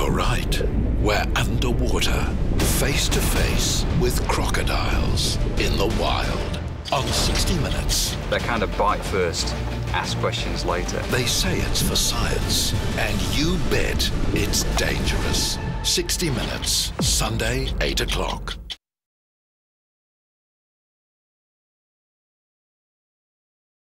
You're right. We're underwater, face to face with crocodiles in the wild. On 60 Minutes, They kind of bite first, ask questions later. they say it's for science, and you bet it's dangerous. 60 Minutes, Sunday, 8 o'clock.